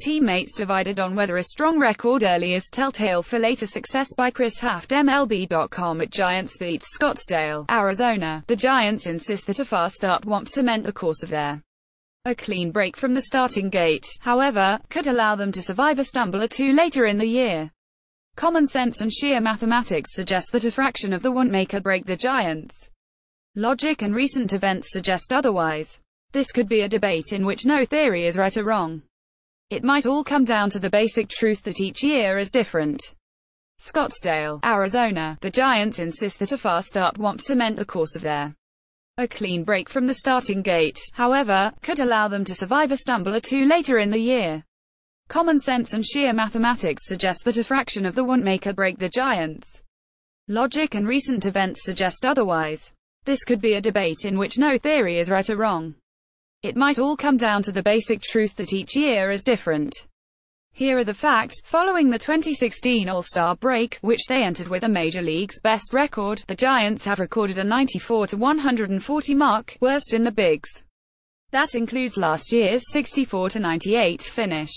Teammates divided on whether a strong record early is telltale for later success by Chris Haft MLB.com at Giants beat Scottsdale, Arizona. The Giants insist that a fast start won't cement the course of their a clean break from the starting gate, however, could allow them to survive a stumble or two later in the year. Common sense and sheer mathematics suggest that a fraction of the won't make or break the Giants. Logic and recent events suggest otherwise. This could be a debate in which no theory is right or wrong. It might all come down to the basic truth that each year is different. Scottsdale, Arizona, the Giants insist that a fast start won't cement the course of their a clean break from the starting gate, however, could allow them to survive a stumble or two later in the year. Common sense and sheer mathematics suggest that a fraction of the won't make or break the Giants. Logic and recent events suggest otherwise. This could be a debate in which no theory is right or wrong. It might all come down to the basic truth that each year is different. Here are the facts. Following the 2016 All-Star break, which they entered with a Major League's best record, the Giants have recorded a 94-140 mark, worst in the bigs. That includes last year's 64-98 finish.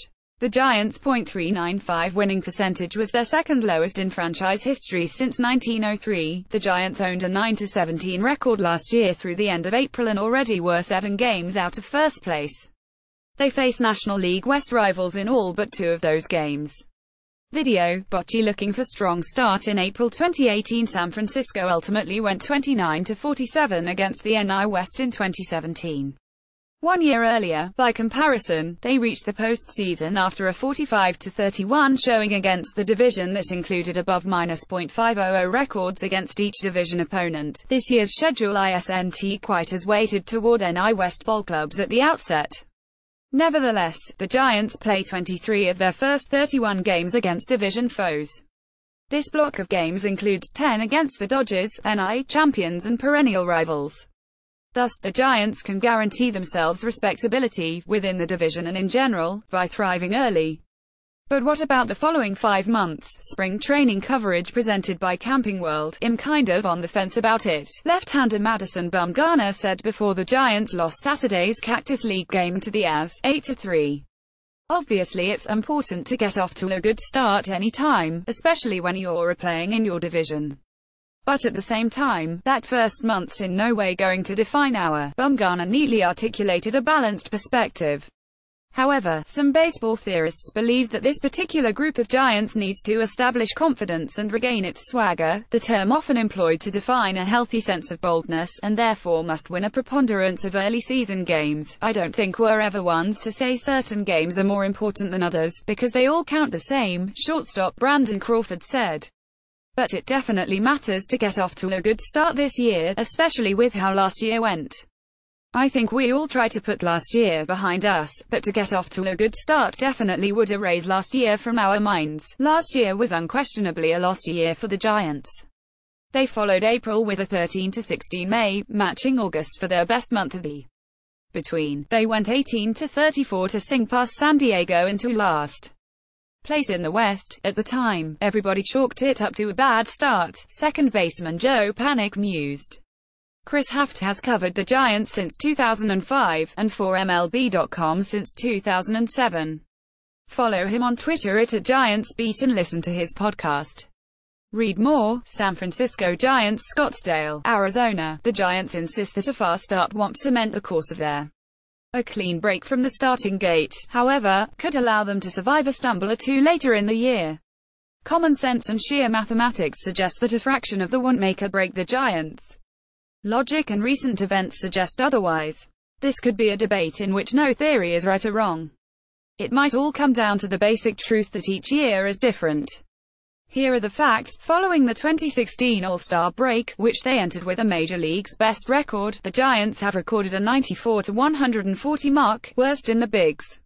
The Giants' .395 winning percentage was their second lowest in franchise history since 1903. The Giants owned a 9-17 record last year through the end of April and already were seven games out of first place. They face National League West rivals in all but two of those games. Video, Bochy looking for strong start in April 2018 San Francisco ultimately went 29-47 against the NL West in 2017. One year earlier, by comparison, they reached the postseason after a 45-31 showing against the division that included above minus .500 records against each division opponent. This year's schedule isn't quite as weighted toward NL West ball clubs at the outset. Nevertheless, the Giants play 23 of their first 31 games against division foes. This block of games includes 10 against the Dodgers, NL champions and perennial rivals. Thus, the Giants can guarantee themselves respectability, within the division and in general, by thriving early. But what about the following five months? Spring training coverage presented by Camping World. I'm kind of on the fence about it. Left-hander Madison Bumgarner said before the Giants lost Saturday's Cactus League game to the As, 8-3. Obviously it's important to get off to a good start any time, especially when you're playing in your division. But at the same time, that first month's in no way going to define our, Bumgarner neatly articulated a balanced perspective. However, some baseball theorists believe that this particular group of giants needs to establish confidence and regain its swagger, the term often employed to define a healthy sense of boldness, and therefore must win a preponderance of early season games. I don't think we're ever ones to say certain games are more important than others, because they all count the same, shortstop Brandon Crawford said. But it definitely matters to get off to a good start this year, especially with how last year went. I think we all try to put last year behind us, but to get off to a good start definitely would erase last year from our minds. Last year was unquestionably a lost year for the Giants. They followed April with a 13-16 May, matching August for their best month of the between. They went 18 to 34 to sink past San Diego into last place in the West. At the time, everybody chalked it up to a bad start, second baseman Joe Panik mused. Chris Haft has covered the Giants since 2005, and for MLB.com since 2007. Follow him on Twitter at, at GiantsBeat and listen to his podcast. Read more, San Francisco Giants Scottsdale, Arizona. The Giants insist that a fast start won't cement the course of their a clean break from the starting gate, however, could allow them to survive a stumble or two later in the year. Common sense and sheer mathematics suggest that a fraction of the won't make or break the Giants. Logic and recent events suggest otherwise. This could be a debate in which no theory is right or wrong. It might all come down to the basic truth that each year is different. Here are the facts. Following the 2016 All-Star break, which they entered with a Major League's best record, the Giants have recorded a 94-140 mark, worst in the bigs.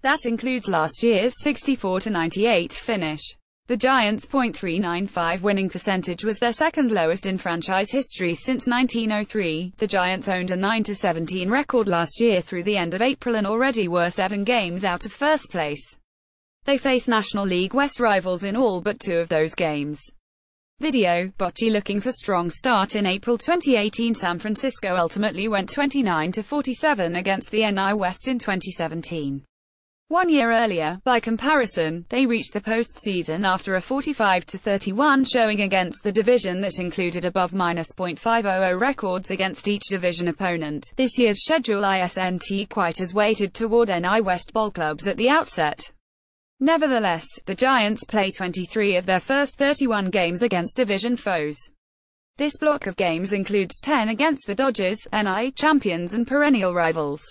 That includes last year's 64-98 finish. The Giants' .395 winning percentage was their second lowest in franchise history since 1903. The Giants owned a 9-17 record last year through the end of April and already were seven games out of first place. They face National League West rivals in all but two of those games. Video, Bochy looking for strong start in April 2018 San Francisco ultimately went 29-47 against the NI West in 2017. One year earlier, by comparison, they reached the postseason after a 45-31 showing against the division that included above minus .500 records against each division opponent. This year's schedule isn't quite as weighted toward NI West ball clubs at the outset. Nevertheless, the Giants play 23 of their first 31 games against division foes. This block of games includes 10 against the Dodgers, NI champions and perennial rivals.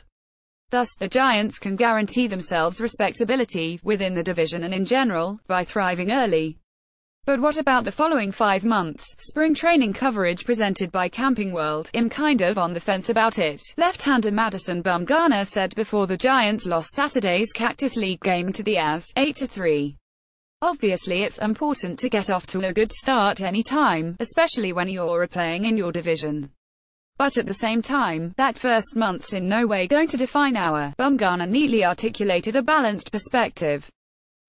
Thus, the Giants can guarantee themselves respectability within the division and in general, by thriving early. But what about the following five months? Spring training coverage presented by Camping World. I'm kind of on the fence about it. Left-hander Madison Bumgarner said before the Giants lost Saturday's Cactus League game to the As, 8-3. Obviously it's important to get off to a good start any time, especially when you're playing in your division. But at the same time, that first month's in no way going to define our. Bumgarner neatly articulated a balanced perspective.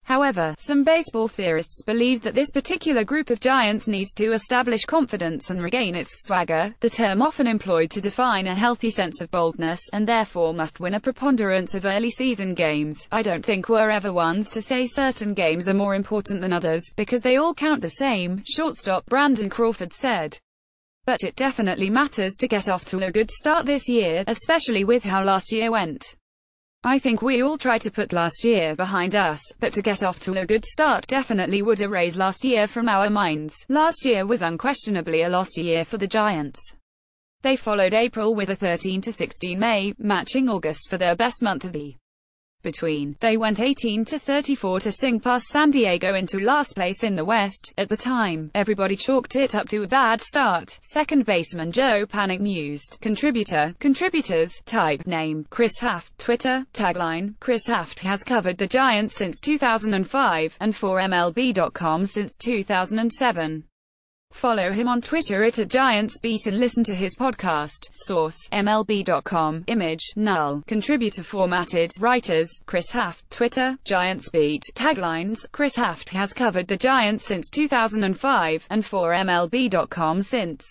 However, some baseball theorists believe that this particular group of giants needs to establish confidence and regain its swagger, the term often employed to define a healthy sense of boldness, and therefore must win a preponderance of early season games. I don't think we're ever ones to say certain games are more important than others, because they all count the same, shortstop Brandon Crawford said but it definitely matters to get off to a good start this year, especially with how last year went. I think we all try to put last year behind us, but to get off to a good start definitely would erase last year from our minds. Last year was unquestionably a lost year for the Giants. They followed April with a 13-16 May, matching August for their best month of the between. They went 18 to 34 to sing past San Diego into last place in the West. At the time, everybody chalked it up to a bad start. Second baseman Joe Panik mused. Contributor, contributors, type, name, Chris Haft, Twitter, tagline, Chris Haft has covered the Giants since 2005, and for MLB.com since 2007. Follow him on Twitter at, at GiantsBeat and listen to his podcast. Source, MLB.com. Image, null. Contributor formatted. Writers, Chris Haft. Twitter, GiantsBeat. Taglines, Chris Haft has covered the Giants since 2005, and for MLB.com since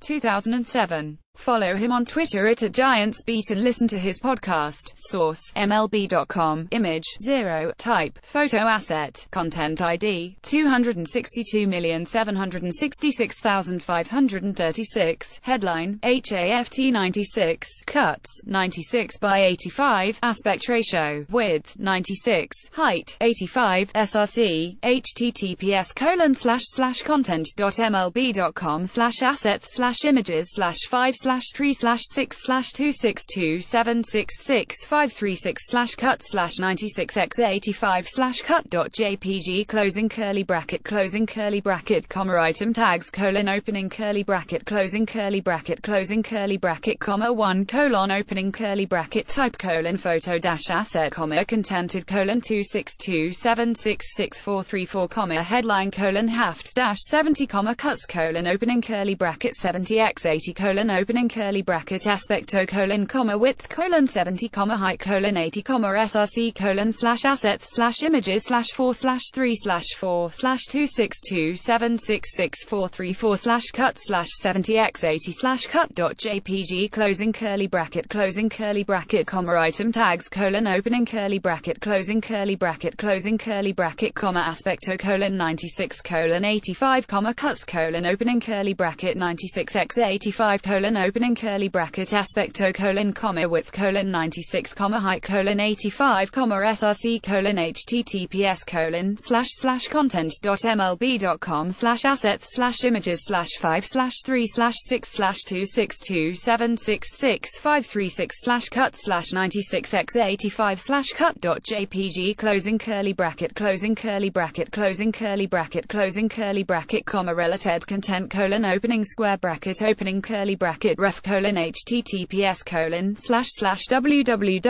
2007. Follow him on Twitter at, at GiantsBeat and listen to his podcast. Source, MLB.com. Image, 0. Type, photo asset. Content ID, 262,766,536. Headline, HAFT 96. Cuts, 96 by 85. Aspect ratio, width, 96. Height, 85. SRC, https colon slash slash content dot mlb.com slash assets slash images slash 5 slash 3 slash 6 slash 2 6 2 7 6 6 5 3 6 slash cut slash 96 x 85 slash cut dot jpg closing curly bracket closing curly bracket comma item tags colon opening curly bracket closing curly bracket closing curly bracket comma 1 colon opening curly bracket type colon photo dash asset comma contented colon 262766434 comma headline colon haft dash 70 comma cuts colon opening curly bracket 70 x 80 colon opening opening curly bracket aspecto colon comma width colon 70 comma height colon 80 comma src colon slash assets slash images slash 4 slash 3 slash 4 slash 262766434 slash cut slash 70x80 slash cut dot jpg closing curly bracket closing curly bracket comma item tags colon opening curly bracket closing curly bracket closing curly bracket comma aspecto colon 96 colon 85 comma cuts colon opening curly bracket 96x85 colon opening curly bracket aspecto colon comma width colon 96 comma height colon 85 comma src colon https colon slash slash content dot mlb dot com slash assets slash images slash 5 slash 3 slash 6 slash 2 6 2 7 6 6 5 3 6 slash cut slash 96 x 85 slash cut dot jpg closing curly bracket closing curly bracket closing curly bracket closing curly bracket comma related content colon opening square bracket opening curly bracket ref colon https colon slash slash www.mlb.com.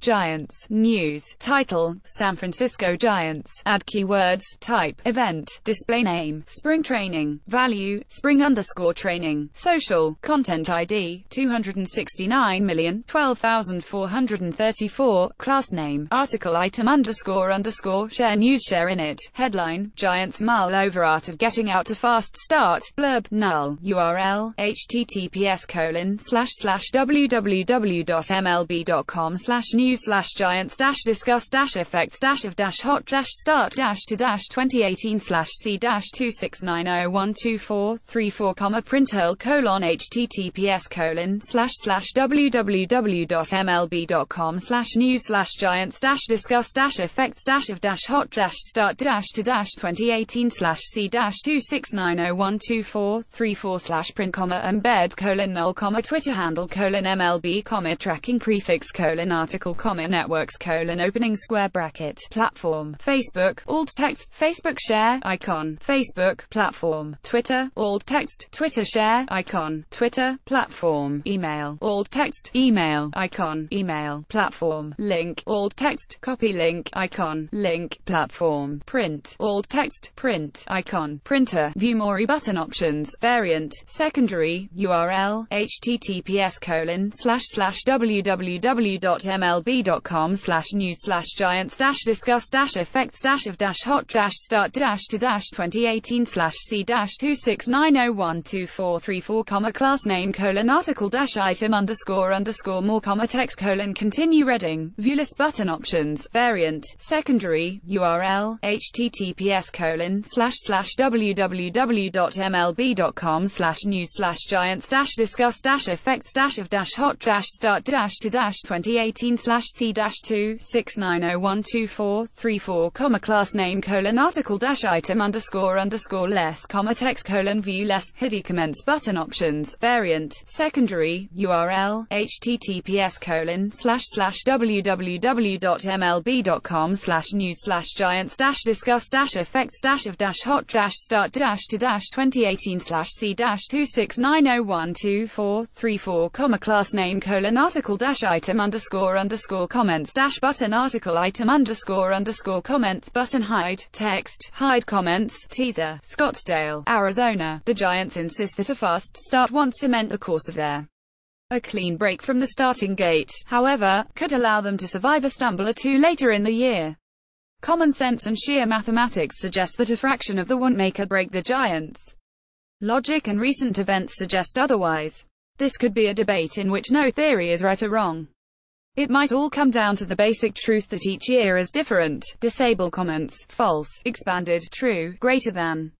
Giants. News. Title. San Francisco Giants. Add keywords. Type. Event. Display name. Spring training. Value. Spring underscore training. Social. Content ID. 269,012,434. Class name. Article item underscore underscore. Share news share in it. Headline. Giants mull over art of getting out to fast start. Blurb. Null. URL URL, https colon slash slash www.mlb.com slash news slash giants dash discuss dash effects dash of dash hot dash start dash to dash 2018 slash c dash 269012434 comma printel colon https colon slash slash www.mlb.com slash news slash giants dash discuss dash effects dash of dash hot dash start dash to dash 2018 slash c dash 269012434 slash print comma embed colon null comma Twitter handle colon MLB comma tracking prefix colon article comma networks colon opening square bracket platform Facebook alt text Facebook share icon Facebook platform Twitter alt text Twitter share icon Twitter platform email alt text email icon email platform link alt text copy link icon link platform print alt text print icon printer view more button options variant secondary URL https colon slash slash www.mlb.com slash news slash giants dash discuss dash effects dash of dash hot dash start dash to dash 2018 slash c dash 269012434 comma class name colon article dash item underscore underscore more comma text colon continue reading view list button options variant secondary URL https colon slash slash www.mlb.com slash news slash giants dash discuss dash effects dash of dash hot dash start dash to dash 2018 slash c dash 269012434 comma class name colon article dash item underscore underscore less comma text colon view less hiddy comments button options variant secondary URL https colon slash slash www.mlb.com slash news slash giants dash discuss dash effects dash of dash hot dash start dash to dash 2018 slash c dash 269012434 comma class name colon article dash item underscore underscore comments dash button article item underscore underscore comments button hide text hide comments teaser Scottsdale Arizona the Giants insist that a fast start won't cement the course of their a clean break from the starting gate, however, could allow them to survive a stumble or two later in the year. Common sense and sheer mathematics suggest that a fraction of the won't make or break the Giants. Logic and recent events suggest otherwise. This could be a debate in which no theory is right or wrong. It might all come down to the basic truth that each year is different. Disable comments. False. Expanded. True. Greater than.